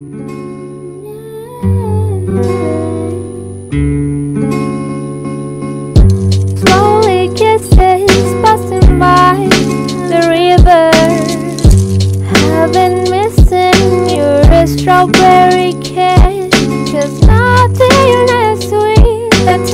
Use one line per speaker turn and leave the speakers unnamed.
Slowly kisses passing by the river. I've been missing your strawberry kiss. Cause nothing is sweet that